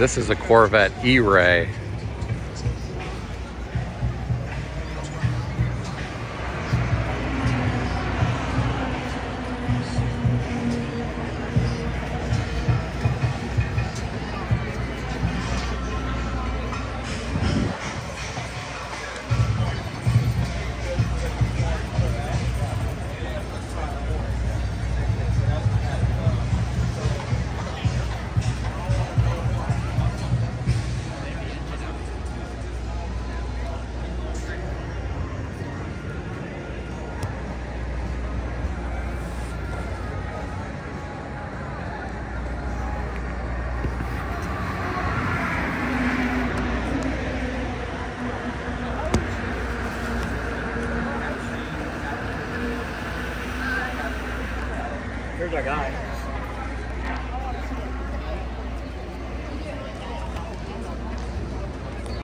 This is a Corvette E-Ray. Here's our guy.